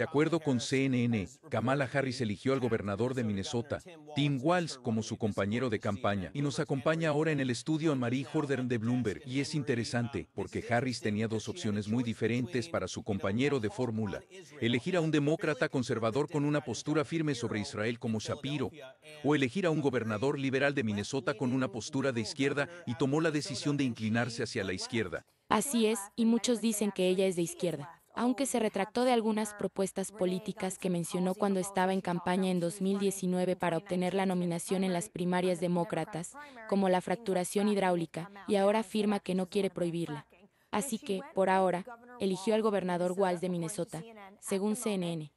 De acuerdo con CNN, Kamala Harris eligió al gobernador de Minnesota, Tim Walz, como su compañero de campaña y nos acompaña ahora en el estudio Marie Jordan de Bloomberg. Y es interesante, porque Harris tenía dos opciones muy diferentes para su compañero de fórmula. Elegir a un demócrata conservador con una postura firme sobre Israel como Shapiro, o elegir a un gobernador liberal de Minnesota con una postura de izquierda y tomó la decisión de inclinarse hacia la izquierda. Así es, y muchos dicen que ella es de izquierda aunque se retractó de algunas propuestas políticas que mencionó cuando estaba en campaña en 2019 para obtener la nominación en las primarias demócratas, como la fracturación hidráulica, y ahora afirma que no quiere prohibirla. Así que, por ahora, eligió al gobernador Walz de Minnesota, según CNN.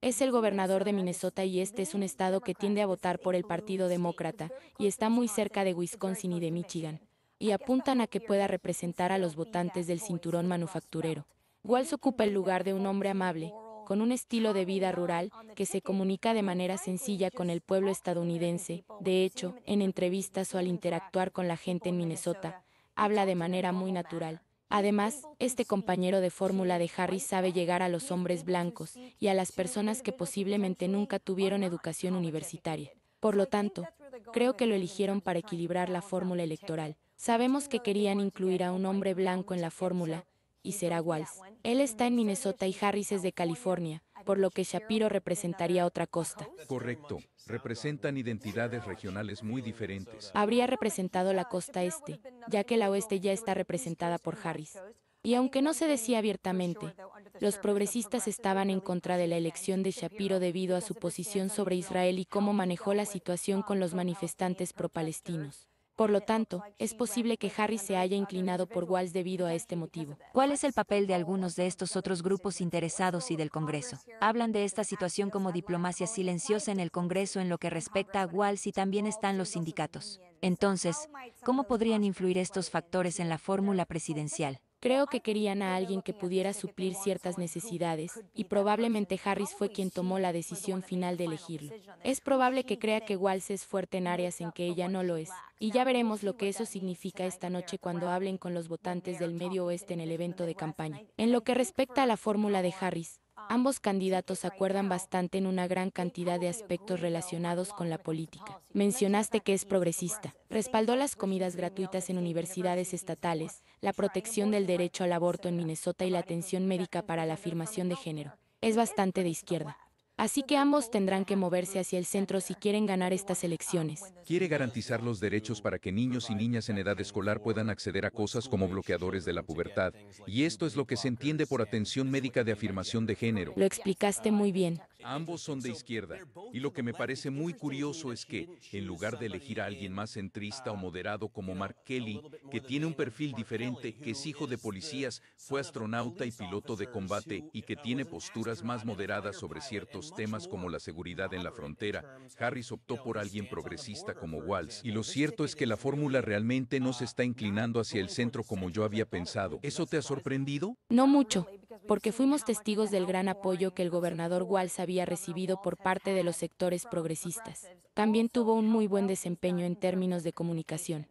Es el gobernador de Minnesota y este es un estado que tiende a votar por el Partido Demócrata y está muy cerca de Wisconsin y de Michigan, y apuntan a que pueda representar a los votantes del cinturón manufacturero. Walsh ocupa el lugar de un hombre amable, con un estilo de vida rural que se comunica de manera sencilla con el pueblo estadounidense. De hecho, en entrevistas o al interactuar con la gente en Minnesota, habla de manera muy natural. Además, este compañero de fórmula de Harris sabe llegar a los hombres blancos y a las personas que posiblemente nunca tuvieron educación universitaria. Por lo tanto, creo que lo eligieron para equilibrar la fórmula electoral. Sabemos que querían incluir a un hombre blanco en la fórmula, y será Walls. Él está en Minnesota y Harris es de California, por lo que Shapiro representaría otra costa. Correcto, representan identidades regionales muy diferentes. Habría representado la costa este, ya que la oeste ya está representada por Harris. Y aunque no se decía abiertamente, los progresistas estaban en contra de la elección de Shapiro debido a su posición sobre Israel y cómo manejó la situación con los manifestantes pro-palestinos. Por lo tanto, es posible que Harris se haya inclinado por Walls debido a este motivo. ¿Cuál es el papel de algunos de estos otros grupos interesados y del Congreso? Hablan de esta situación como diplomacia silenciosa en el Congreso en lo que respecta a Walls y también están los sindicatos. Entonces, ¿cómo podrían influir estos factores en la fórmula presidencial? Creo que querían a alguien que pudiera suplir ciertas necesidades, y probablemente Harris fue quien tomó la decisión final de elegirlo. Es probable que crea que Walsh es fuerte en áreas en que ella no lo es, y ya veremos lo que eso significa esta noche cuando hablen con los votantes del Medio Oeste en el evento de campaña. En lo que respecta a la fórmula de Harris, Ambos candidatos acuerdan bastante en una gran cantidad de aspectos relacionados con la política. Mencionaste que es progresista. Respaldó las comidas gratuitas en universidades estatales, la protección del derecho al aborto en Minnesota y la atención médica para la afirmación de género. Es bastante de izquierda. Así que ambos tendrán que moverse hacia el centro si quieren ganar estas elecciones. Quiere garantizar los derechos para que niños y niñas en edad escolar puedan acceder a cosas como bloqueadores de la pubertad, y esto es lo que se entiende por atención médica de afirmación de género. Lo explicaste muy bien. Ambos son de izquierda, y lo que me parece muy curioso es que, en lugar de elegir a alguien más centrista o moderado como Mark Kelly, que tiene un perfil diferente, que es hijo de policías, fue astronauta y piloto de combate y que tiene posturas más moderadas sobre ciertos temas como la seguridad en la frontera, Harris optó por alguien progresista como Walls. Y lo cierto es que la fórmula realmente no se está inclinando hacia el centro como yo había pensado. ¿Eso te ha sorprendido? No mucho, porque fuimos testigos del gran apoyo que el gobernador Walls había recibido por parte de los sectores progresistas. También tuvo un muy buen desempeño en términos de comunicación.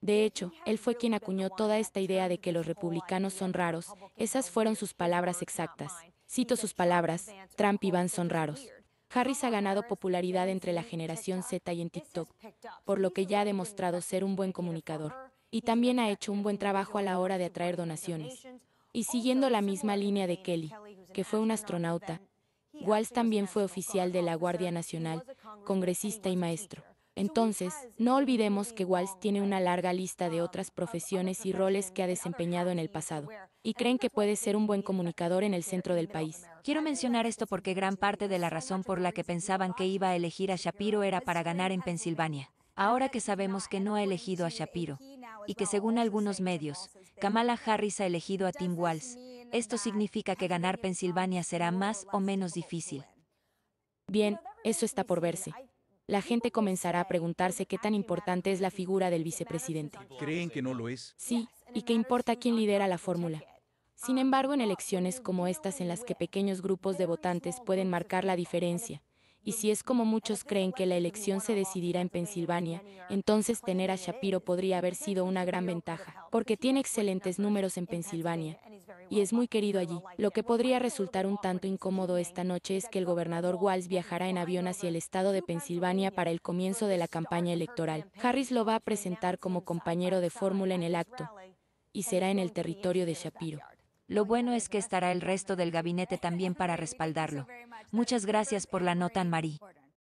De hecho, él fue quien acuñó toda esta idea de que los republicanos son raros, esas fueron sus palabras exactas. Cito sus palabras, Trump y Vance son raros. Harris ha ganado popularidad entre la generación Z y en TikTok, por lo que ya ha demostrado ser un buen comunicador. Y también ha hecho un buen trabajo a la hora de atraer donaciones. Y siguiendo la misma línea de Kelly, que fue un astronauta, Walsh también fue oficial de la Guardia Nacional, congresista y maestro. Entonces, no olvidemos que Walsh tiene una larga lista de otras profesiones y roles que ha desempeñado en el pasado, y creen que puede ser un buen comunicador en el centro del país. Quiero mencionar esto porque gran parte de la razón por la que pensaban que iba a elegir a Shapiro era para ganar en Pensilvania. Ahora que sabemos que no ha elegido a Shapiro, y que según algunos medios, Kamala Harris ha elegido a Tim Walz, esto significa que ganar Pensilvania será más o menos difícil. Bien, eso está por verse la gente comenzará a preguntarse qué tan importante es la figura del vicepresidente. ¿Creen que no lo es? Sí, y qué importa quién lidera la fórmula. Sin embargo, en elecciones como estas en las que pequeños grupos de votantes pueden marcar la diferencia, Y si es como muchos creen que la elección se decidirá en Pensilvania, entonces tener a Shapiro podría haber sido una gran ventaja, porque tiene excelentes números en Pensilvania y es muy querido allí. Lo que podría resultar un tanto incómodo esta noche es que el gobernador Walz viajará en avión hacia el estado de Pensilvania para el comienzo de la campaña electoral. Harris lo va a presentar como compañero de fórmula en el acto y será en el territorio de Shapiro. Lo bueno es que estará el resto del gabinete también para respaldarlo. Muchas gracias por la nota, Anne-Marie.